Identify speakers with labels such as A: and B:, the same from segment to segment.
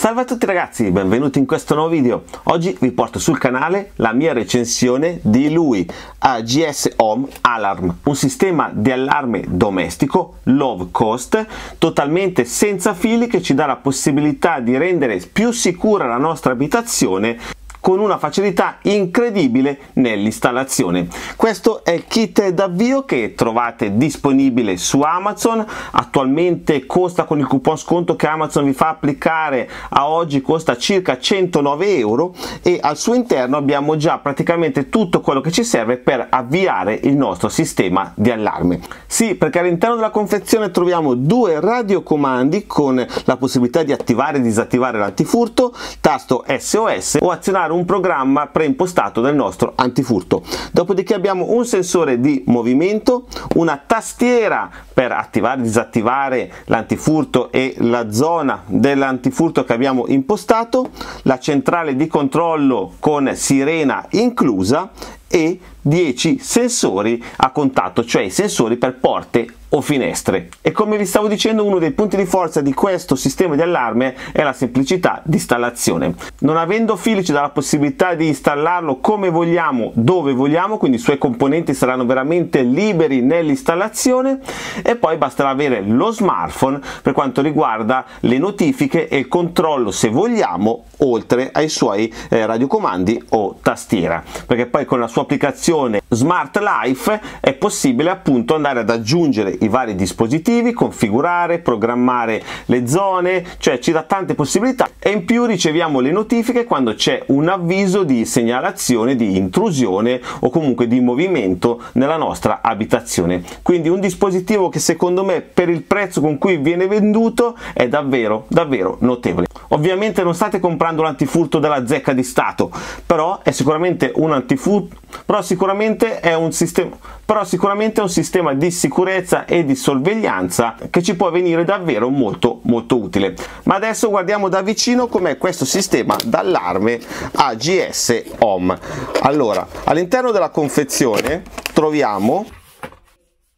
A: Salve a tutti ragazzi, benvenuti in questo nuovo video. Oggi vi porto sul canale la mia recensione di lui, AGS Home Alarm, un sistema di allarme domestico low cost, totalmente senza fili che ci dà la possibilità di rendere più sicura la nostra abitazione con una facilità incredibile nell'installazione. Questo è il kit d'avvio che trovate disponibile su Amazon, attualmente costa con il coupon sconto che Amazon vi fa applicare a oggi costa circa 109 euro e al suo interno abbiamo già praticamente tutto quello che ci serve per avviare il nostro sistema di allarme. Sì, perché all'interno della confezione troviamo due radiocomandi con la possibilità di attivare e disattivare l'antifurto, tasto SOS o azionare un programma preimpostato del nostro antifurto. Dopodiché abbiamo un sensore di movimento, una tastiera per attivare e disattivare l'antifurto e la zona dell'antifurto che abbiamo impostato, la centrale di controllo con sirena inclusa e 10 sensori a contatto, cioè sensori per porte o finestre. E come vi stavo dicendo, uno dei punti di forza di questo sistema di allarme è la semplicità di installazione. Non avendo fili ci dà la possibilità di installarlo come vogliamo, dove vogliamo, quindi i suoi componenti saranno veramente liberi nell'installazione e poi basterà avere lo smartphone per quanto riguarda le notifiche e il controllo se vogliamo oltre ai suoi eh, radiocomandi o tastiera perché poi con la sua applicazione Smart Life è possibile appunto andare ad aggiungere i vari dispositivi configurare programmare le zone cioè ci dà tante possibilità e in più riceviamo le notifiche quando c'è un avviso di segnalazione di intrusione o comunque di movimento nella nostra abitazione. Quindi un dispositivo che secondo me per il prezzo con cui viene venduto è davvero davvero notevole. Ovviamente non state comprando l'antifurto della zecca di Stato, però è sicuramente un antifurto, però sicuramente è un sistema, però sicuramente è un sistema di sicurezza e di sorveglianza che ci può venire davvero molto molto utile. Ma adesso guardiamo da vicino com'è questo sistema d'allarme AGS Home. Allora, all'interno della confezione troviamo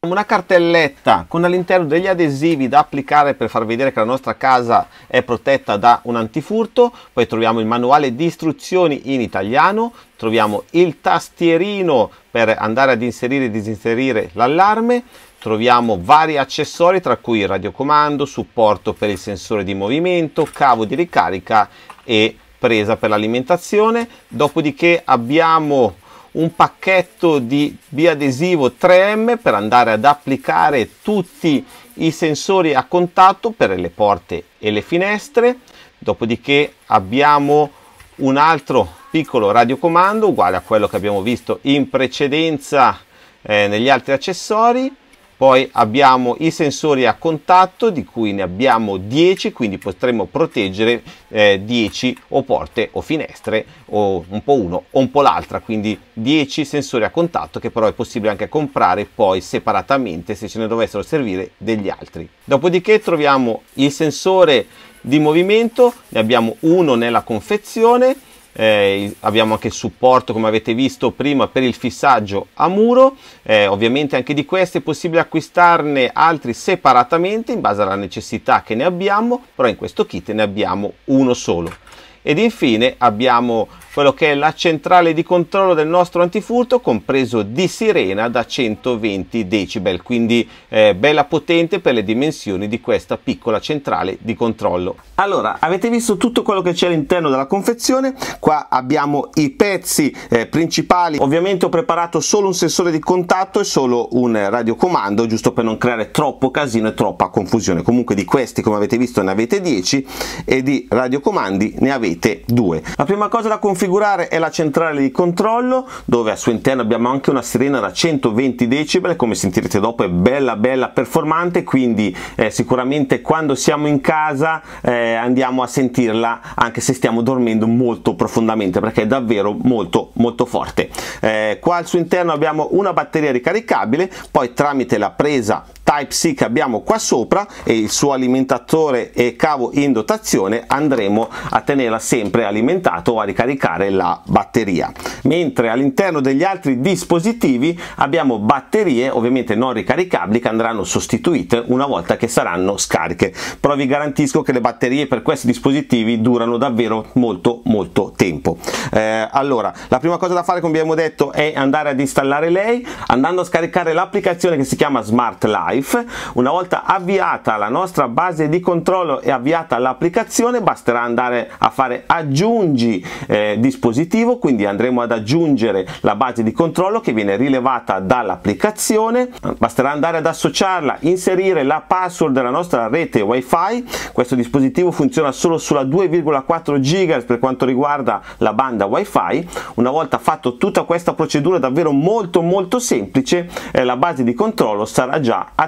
A: una cartelletta con all'interno degli adesivi da applicare per far vedere che la nostra casa è protetta da un antifurto, poi troviamo il manuale di istruzioni in italiano, troviamo il tastierino per andare ad inserire e disinserire l'allarme, troviamo vari accessori tra cui il radiocomando, supporto per il sensore di movimento, cavo di ricarica e presa per l'alimentazione, dopodiché abbiamo un pacchetto di biadesivo 3M per andare ad applicare tutti i sensori a contatto per le porte e le finestre. Dopodiché abbiamo un altro piccolo radiocomando uguale a quello che abbiamo visto in precedenza eh, negli altri accessori poi abbiamo i sensori a contatto di cui ne abbiamo 10 quindi potremo proteggere eh, 10 o porte o finestre o un po' uno o un po' l'altra. Quindi 10 sensori a contatto che però è possibile anche comprare poi separatamente se ce ne dovessero servire degli altri. Dopodiché troviamo il sensore di movimento ne abbiamo uno nella confezione eh, abbiamo anche il supporto come avete visto prima per il fissaggio a muro. Eh, ovviamente anche di questi è possibile acquistarne altri separatamente in base alla necessità che ne abbiamo però in questo kit ne abbiamo uno solo ed infine abbiamo quello che è la centrale di controllo del nostro antifurto compreso di sirena da 120 decibel. Quindi eh, bella potente per le dimensioni di questa piccola centrale di controllo. Allora avete visto tutto quello che c'è all'interno della confezione? Qua abbiamo i pezzi eh, principali. Ovviamente ho preparato solo un sensore di contatto e solo un radiocomando giusto per non creare troppo casino e troppa confusione. Comunque di questi come avete visto ne avete 10 e di radiocomandi ne avete 2 la prima cosa da configurare è la centrale di controllo dove al suo interno abbiamo anche una sirena da 120 decibel come sentirete dopo è bella bella performante quindi eh, sicuramente quando siamo in casa eh, andiamo a sentirla anche se stiamo dormendo molto profondamente perché è davvero molto molto forte. Eh, qua al suo interno abbiamo una batteria ricaricabile poi tramite la presa Type-C che abbiamo qua sopra e il suo alimentatore e cavo in dotazione andremo a tenerla sempre alimentato o a ricaricare la batteria. Mentre all'interno degli altri dispositivi abbiamo batterie ovviamente non ricaricabili che andranno sostituite una volta che saranno scariche. Però vi garantisco che le batterie per questi dispositivi durano davvero molto molto tempo. Eh, allora la prima cosa da fare come abbiamo detto è andare ad installare lei. Andando a scaricare l'applicazione che si chiama Smart Life una volta avviata la nostra base di controllo e avviata l'applicazione basterà andare a fare aggiungi eh, dispositivo quindi andremo ad aggiungere la base di controllo che viene rilevata dall'applicazione. Basterà andare ad associarla inserire la password della nostra rete wifi. Questo dispositivo funziona solo sulla 2,4 GHz per quanto riguarda la banda wifi. Una volta fatto tutta questa procedura davvero molto molto semplice eh, la base di controllo sarà già attiva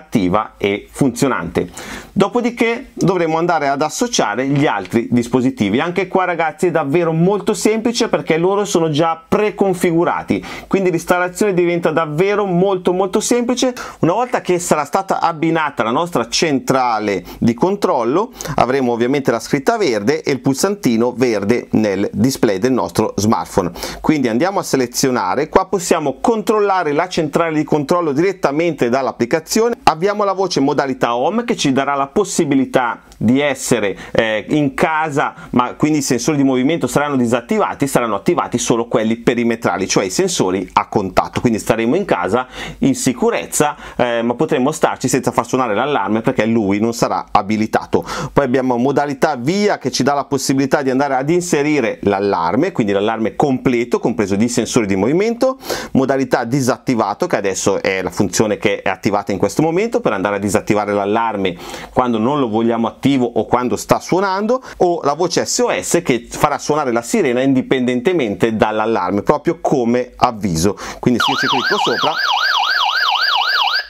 A: e funzionante. Dopodiché dovremo andare ad associare gli altri dispositivi. Anche qua ragazzi è davvero molto semplice perché loro sono già preconfigurati. Quindi l'installazione diventa davvero molto molto semplice. Una volta che sarà stata abbinata la nostra centrale di controllo avremo ovviamente la scritta verde e il pulsantino verde nel display del nostro smartphone. Quindi andiamo a selezionare. Qua possiamo controllare la centrale di controllo direttamente dall'applicazione abbiamo la voce modalità home che ci darà la possibilità di essere eh, in casa ma quindi i sensori di movimento saranno disattivati saranno attivati solo quelli perimetrali cioè i sensori a contatto. Quindi staremo in casa in sicurezza eh, ma potremo starci senza far suonare l'allarme perché lui non sarà abilitato. Poi abbiamo modalità via che ci dà la possibilità di andare ad inserire l'allarme quindi l'allarme completo compreso di sensori di movimento. Modalità disattivato che adesso è la funzione che è attivata in questo momento per andare a disattivare l'allarme quando non lo vogliamo attivare attivo o quando sta suonando o la voce SOS che farà suonare la sirena indipendentemente dall'allarme proprio come avviso. Quindi se io ci clicco sopra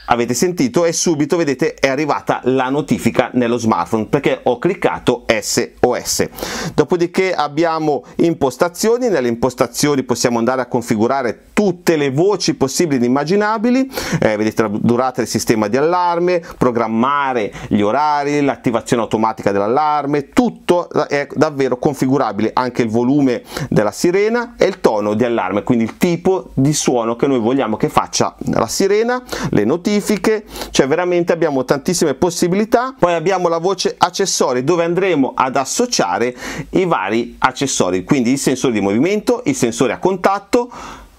A: avete sentito e subito vedete è arrivata la notifica nello smartphone perché ho cliccato SOS dopodiché abbiamo impostazioni nelle impostazioni possiamo andare a configurare tutte le voci possibili ed immaginabili. Eh, vedete la durata del sistema di allarme programmare gli orari l'attivazione automatica dell'allarme tutto è davvero configurabile anche il volume della sirena e il tono di allarme quindi il tipo di suono che noi vogliamo che faccia la sirena le notifiche notifiche, cioè veramente abbiamo tantissime possibilità. Poi abbiamo la voce accessori dove andremo ad associare i vari accessori, quindi il sensore di movimento, il sensore a contatto,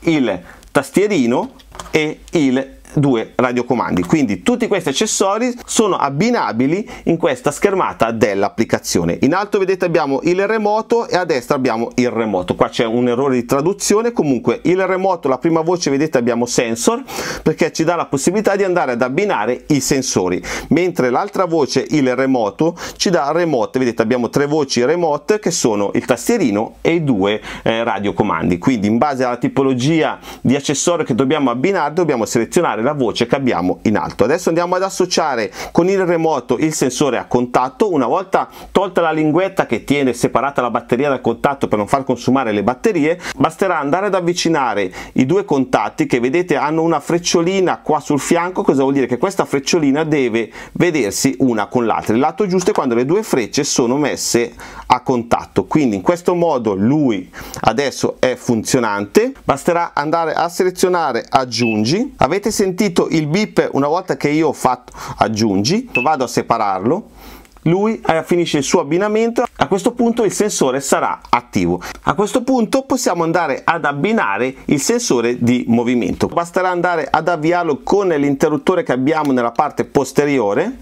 A: il tastierino e il due radiocomandi. Quindi tutti questi accessori sono abbinabili in questa schermata dell'applicazione. In alto vedete abbiamo il remoto e a destra abbiamo il remoto. Qua c'è un errore di traduzione. Comunque il remoto la prima voce vedete abbiamo sensor perché ci dà la possibilità di andare ad abbinare i sensori. Mentre l'altra voce il remoto ci dà remote. Vedete abbiamo tre voci remote che sono il tastierino e i due eh, radiocomandi. Quindi in base alla tipologia di accessorio che dobbiamo abbinare dobbiamo selezionare la voce che abbiamo in alto. Adesso andiamo ad associare con il remoto il sensore a contatto, una volta tolta la linguetta che tiene separata la batteria dal contatto per non far consumare le batterie, basterà andare ad avvicinare i due contatti che vedete hanno una frecciolina qua sul fianco, cosa vuol dire? Che questa frecciolina deve vedersi una con l'altra. Il lato giusto è quando le due frecce sono messe a contatto, quindi in questo modo lui adesso è funzionante, basterà andare a selezionare aggiungi, avete sentito sentito il bip una volta che io ho fatto aggiungi, vado a separarlo, lui eh, finisce il suo abbinamento, a questo punto il sensore sarà attivo. A questo punto possiamo andare ad abbinare il sensore di movimento. Basterà andare ad avviarlo con l'interruttore che abbiamo nella parte posteriore,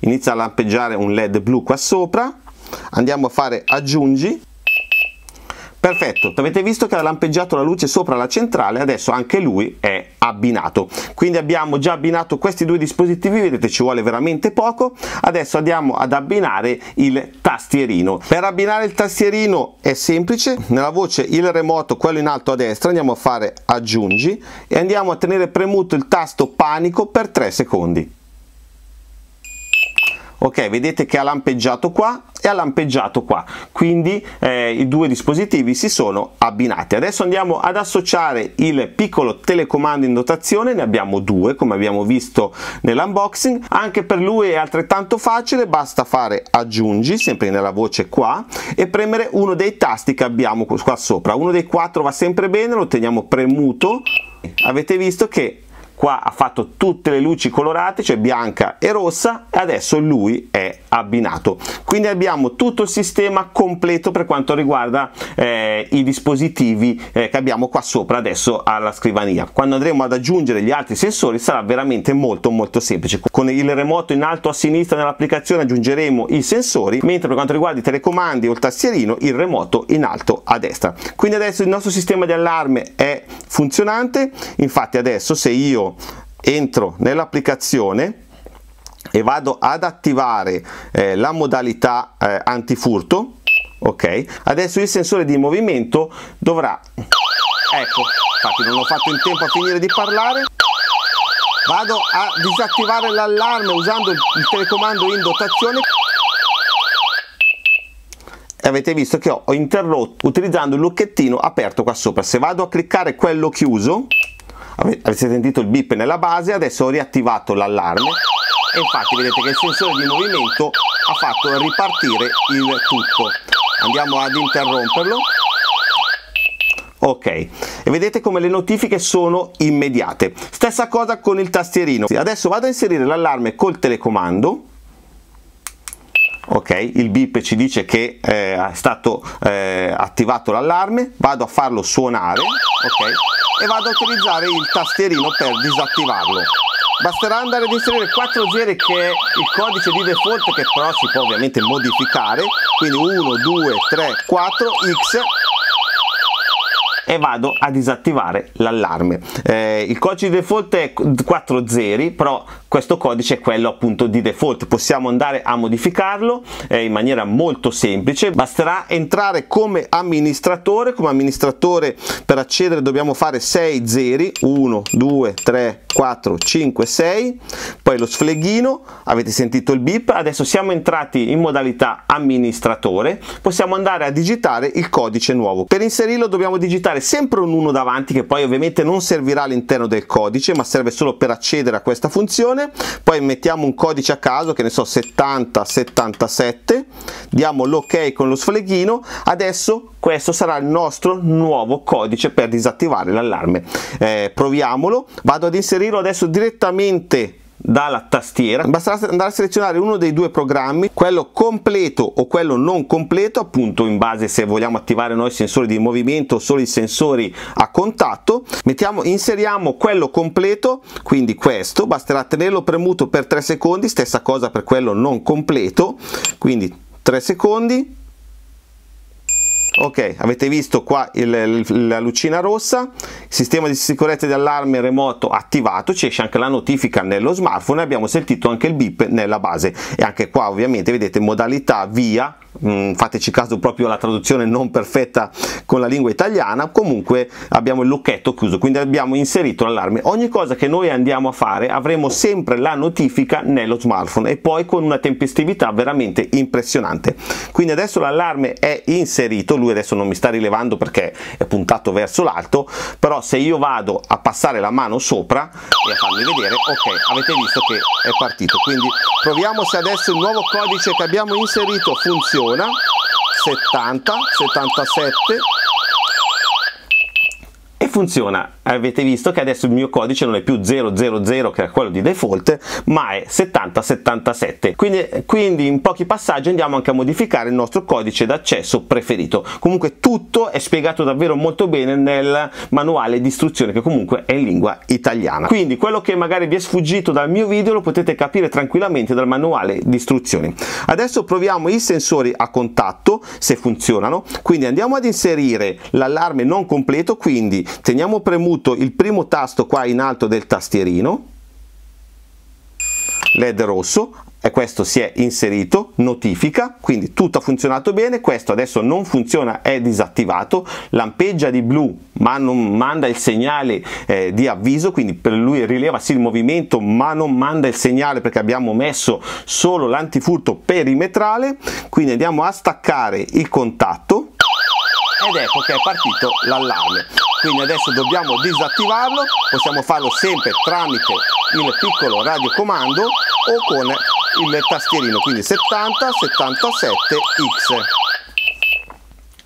A: inizia a lampeggiare un led blu qua sopra, andiamo a fare aggiungi, Perfetto, avete visto che ha lampeggiato la luce sopra la centrale, adesso anche lui è abbinato. Quindi abbiamo già abbinato questi due dispositivi, vedete ci vuole veramente poco. Adesso andiamo ad abbinare il tastierino. Per abbinare il tastierino è semplice, nella voce il remoto, quello in alto a destra, andiamo a fare aggiungi e andiamo a tenere premuto il tasto panico per 3 secondi. Ok vedete che ha lampeggiato qua e ha lampeggiato qua. Quindi eh, i due dispositivi si sono abbinati. Adesso andiamo ad associare il piccolo telecomando in dotazione. Ne abbiamo due come abbiamo visto nell'unboxing. Anche per lui è altrettanto facile basta fare aggiungi sempre nella voce qua e premere uno dei tasti che abbiamo qua sopra. Uno dei quattro va sempre bene lo teniamo premuto. Avete visto che qua ha fatto tutte le luci colorate cioè bianca e rossa e adesso lui è abbinato. Quindi abbiamo tutto il sistema completo per quanto riguarda eh, i dispositivi eh, che abbiamo qua sopra adesso alla scrivania. Quando andremo ad aggiungere gli altri sensori sarà veramente molto molto semplice. Con il remoto in alto a sinistra nell'applicazione aggiungeremo i sensori mentre per quanto riguarda i telecomandi o il tastierino il remoto in alto a destra. Quindi adesso il nostro sistema di allarme è funzionante. Infatti adesso se io entro nell'applicazione e vado ad attivare eh, la modalità eh, antifurto ok? Adesso il sensore di movimento dovrà ecco infatti non ho fatto in tempo a finire di parlare. Vado a disattivare l'allarme usando il telecomando in dotazione. E avete visto che ho interrotto utilizzando il lucchettino aperto qua sopra. Se vado a cliccare quello chiuso avete sentito il bip nella base adesso ho riattivato l'allarme. E infatti vedete che il sensore di movimento ha fatto ripartire il tutto. Andiamo ad interromperlo. Ok. E vedete come le notifiche sono immediate. Stessa cosa con il tastierino. Adesso vado a inserire l'allarme col telecomando. Ok il bip ci dice che eh, è stato eh, attivato l'allarme. Vado a farlo suonare. Ok e vado a utilizzare il tastierino per disattivarlo. Basterà andare ad inserire 4 0 che è il codice di default che però si può ovviamente modificare. Quindi 1 2 3 4 x e vado a disattivare l'allarme. Eh, il codice di default è 4 0 però questo codice è quello appunto di default. Possiamo andare a modificarlo eh, in maniera molto semplice. Basterà entrare come amministratore. Come amministratore per accedere dobbiamo fare 6 zeri. 1 2 3 4 5 6 poi lo sfleghino avete sentito il bip adesso siamo entrati in modalità amministratore possiamo andare a digitare il codice nuovo. Per inserirlo dobbiamo digitare sempre un 1 davanti che poi ovviamente non servirà all'interno del codice ma serve solo per accedere a questa funzione. Poi mettiamo un codice a caso che ne so 70 77 diamo l'ok con lo sfleghino. Adesso questo sarà il nostro nuovo codice per disattivare l'allarme. Eh, proviamolo. Vado ad inserirlo adesso direttamente dalla tastiera. Basterà andare a selezionare uno dei due programmi quello completo o quello non completo appunto in base se vogliamo attivare noi i sensori di movimento o solo i sensori a contatto. Mettiamo inseriamo quello completo quindi questo. Basterà tenerlo premuto per 3 secondi stessa cosa per quello non completo. Quindi 3 secondi ok avete visto qua il, la lucina rossa sistema di sicurezza di allarme remoto attivato ci esce anche la notifica nello smartphone abbiamo sentito anche il bip nella base. E anche qua ovviamente vedete modalità via Mm, fateci caso proprio alla traduzione non perfetta con la lingua italiana. Comunque abbiamo il lucchetto chiuso quindi abbiamo inserito l'allarme. Ogni cosa che noi andiamo a fare avremo sempre la notifica nello smartphone e poi con una tempestività veramente impressionante. Quindi adesso l'allarme è inserito lui adesso non mi sta rilevando perché è puntato verso l'alto però se io vado a passare la mano sopra e a farmi vedere ok avete visto che è partito. Quindi proviamo se adesso il nuovo codice che abbiamo inserito funziona funziona 70 77 funziona avete visto che adesso il mio codice non è più 000 che è quello di default ma è 7077 quindi, quindi in pochi passaggi andiamo anche a modificare il nostro codice d'accesso preferito. Comunque tutto è spiegato davvero molto bene nel manuale di istruzione che comunque è in lingua italiana. Quindi quello che magari vi è sfuggito dal mio video lo potete capire tranquillamente dal manuale di istruzioni adesso proviamo i sensori a contatto se funzionano. Quindi andiamo ad inserire l'allarme non completo quindi teniamo premuto il primo tasto qua in alto del tastierino led rosso e questo si è inserito, notifica, quindi tutto ha funzionato bene, questo adesso non funziona, è disattivato, lampeggia di blu ma non manda il segnale eh, di avviso, quindi per lui rileva sì il movimento ma non manda il segnale perché abbiamo messo solo l'antifurto perimetrale, quindi andiamo a staccare il contatto ed ecco che è partito l'allarme quindi adesso dobbiamo disattivarlo possiamo farlo sempre tramite il piccolo radiocomando o con il tastierino quindi 70 77 x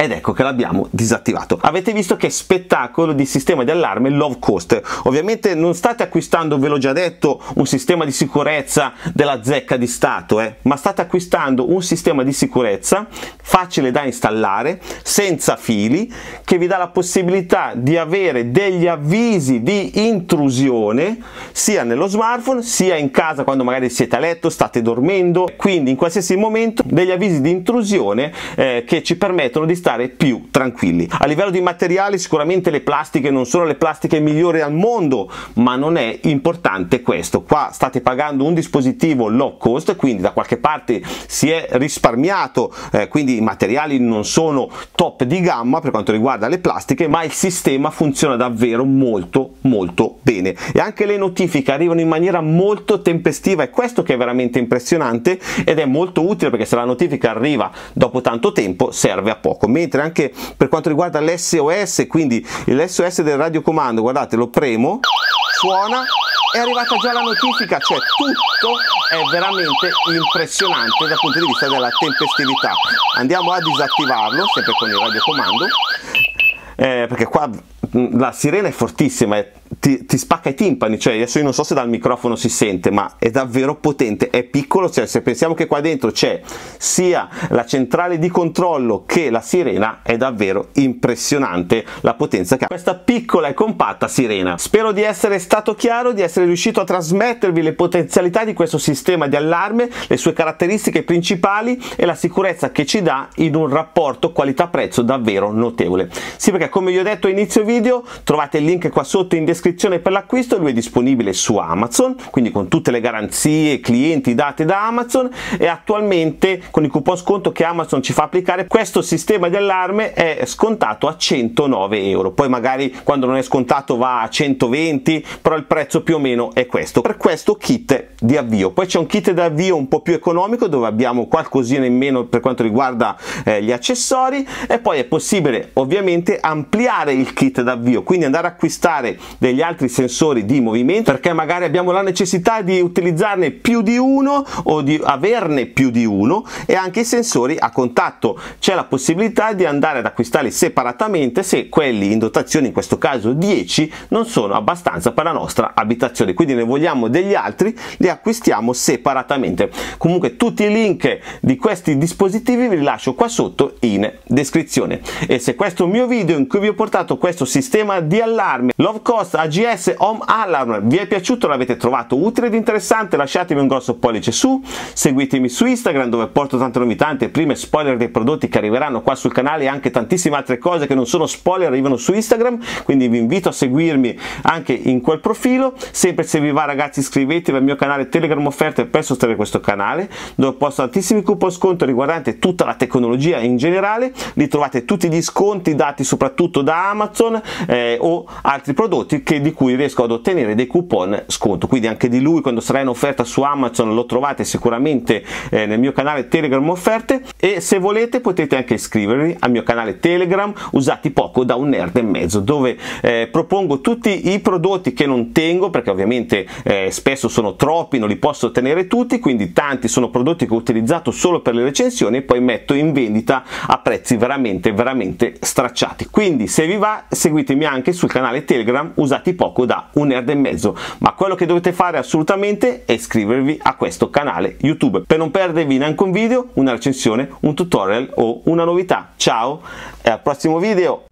A: ed ecco che l'abbiamo disattivato. Avete visto che spettacolo di sistema di allarme low cost. Ovviamente non state acquistando, ve l'ho già detto, un sistema di sicurezza della zecca di Stato, eh, ma state acquistando un sistema di sicurezza facile da installare, senza fili, che vi dà la possibilità di avere degli avvisi di intrusione sia nello smartphone sia in casa quando magari siete a letto, state dormendo, quindi in qualsiasi momento degli avvisi di intrusione eh, che ci permettono di stare stare più tranquilli. A livello di materiali sicuramente le plastiche non sono le plastiche migliori al mondo, ma non è importante questo. Qua state pagando un dispositivo low cost, quindi da qualche parte si è risparmiato, eh, quindi i materiali non sono top di gamma per quanto riguarda le plastiche, ma il sistema funziona davvero molto molto bene e anche le notifiche arrivano in maniera molto tempestiva, è questo che è veramente impressionante ed è molto utile perché se la notifica arriva dopo tanto tempo serve a poco mentre anche per quanto riguarda l'SOS, quindi l'SOS del radiocomando, guardate, lo premo, suona, è arrivata già la notifica, cioè tutto è veramente impressionante dal punto di vista della tempestività. Andiamo a disattivarlo, sempre con il radiocomando, eh, perché qua la sirena è fortissima, è ti, ti, spacca i timpani, cioè adesso io non so se dal microfono si sente, ma è davvero potente, è piccolo, cioè se pensiamo che qua dentro c'è sia la centrale di controllo che la sirena, è davvero impressionante la potenza che ha questa piccola e compatta sirena. Spero di essere stato chiaro, di essere riuscito a trasmettervi le potenzialità di questo sistema di allarme, le sue caratteristiche principali e la sicurezza che ci dà in un rapporto qualità-prezzo davvero notevole. Sì, perché come vi ho detto a inizio video, trovate il link qua sotto in descrizione iscrizione per l'acquisto, lui è disponibile su Amazon, quindi con tutte le garanzie, clienti date da Amazon e attualmente con il coupon sconto che Amazon ci fa applicare questo sistema di allarme è scontato a 109 euro, poi magari quando non è scontato va a 120, però il prezzo più o meno è questo, per questo kit di avvio. Poi c'è un kit di avvio un po' più economico dove abbiamo qualcosina in meno per quanto riguarda eh, gli accessori e poi è possibile ovviamente ampliare il kit d'avvio, quindi andare a acquistare dei degli altri sensori di movimento perché magari abbiamo la necessità di utilizzarne più di uno o di averne più di uno e anche i sensori a contatto. C'è la possibilità di andare ad acquistarli separatamente se quelli in dotazione in questo caso 10 non sono abbastanza per la nostra abitazione. Quindi ne vogliamo degli altri li acquistiamo separatamente. Comunque tutti i link di questi dispositivi vi lascio qua sotto in descrizione. E se questo mio video in cui vi ho portato questo sistema di allarme Love Cost AGS Home Alarm. Vi è piaciuto, l'avete trovato utile ed interessante, lasciatemi un grosso pollice su, seguitemi su Instagram dove porto tante novità, tante prime spoiler dei prodotti che arriveranno qua sul canale e anche tantissime altre cose che non sono spoiler arrivano su Instagram, quindi vi invito a seguirmi anche in quel profilo, sempre se vi va ragazzi iscrivetevi al mio canale Telegram Offerte per sostenere questo canale dove posto tantissimi coupon sconto riguardanti tutta la tecnologia in generale, li trovate tutti gli sconti dati soprattutto da Amazon eh, o altri prodotti che, di cui riesco ad ottenere dei coupon sconto. Quindi anche di lui quando sarà in offerta su Amazon lo trovate sicuramente eh, nel mio canale Telegram offerte. E se volete potete anche iscrivervi al mio canale Telegram usati poco da un nerd e mezzo dove eh, propongo tutti i prodotti che non tengo perché ovviamente eh, spesso sono troppi non li posso ottenere tutti quindi tanti sono prodotti che ho utilizzato solo per le recensioni e poi metto in vendita a prezzi veramente veramente stracciati. Quindi se vi va seguitemi anche sul canale Telegram usati usati poco da un nerd e mezzo, ma quello che dovete fare assolutamente è iscrivervi a questo canale YouTube per non perdervi neanche un video, una recensione, un tutorial o una novità. Ciao e al prossimo video!